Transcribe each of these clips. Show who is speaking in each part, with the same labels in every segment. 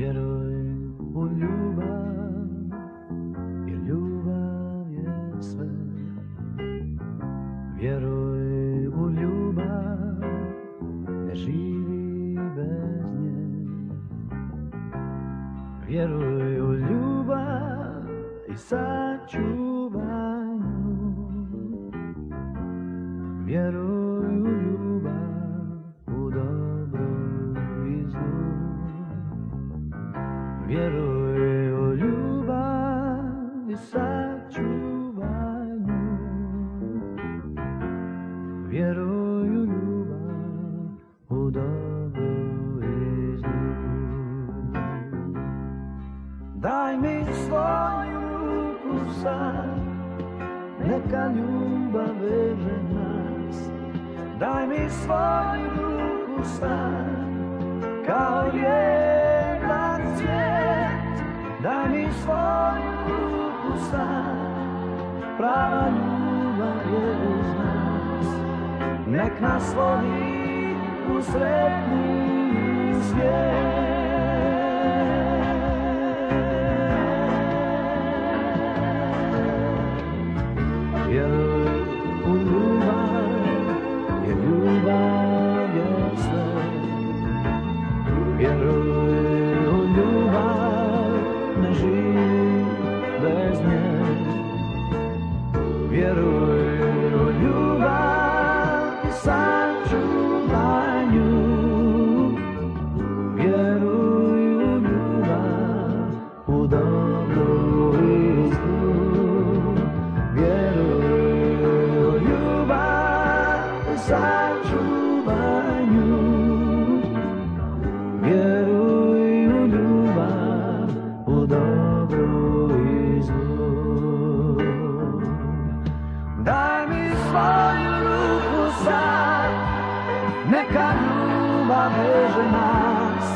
Speaker 1: Vjeruj u ljubav, jer ljubav je sve. Vjeruj u ljubav, ne živi bez nje. Vjeruj u ljubav i sačuvaj Vjeruj u ljubav, u zlu. Daj mi svoju ruku sad, neka ljubav veže. Daj mi svoju ruku sad, kao jedan. Daj mi svoju ruku prava ljubav. Nek nas vodi u sretni svijet. Svoju ruku sad, neka ljubav veže nas.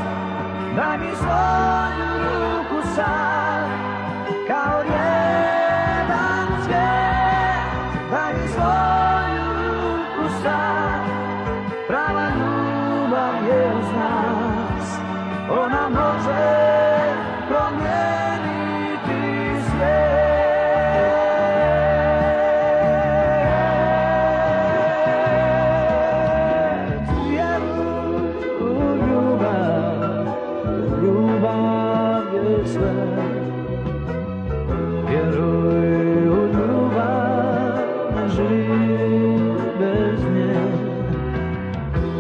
Speaker 1: Daj mi svoju ruku sad, kao jedan cvijet. Daj mi svoju ruku sad, prava ljubav je uz nas. Ona može promijeniti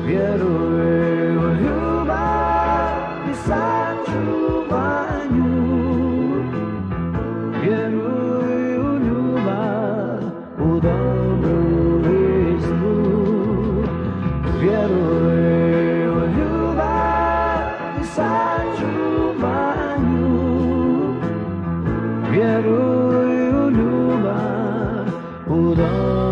Speaker 1: Vjeruj u ljubav i sačuvaj nju. Vjeruj u ljubav, u dobru i zlu. Vjeruj u ljubav i sačuvaj nju. Vjeruj u ljubav, u dobru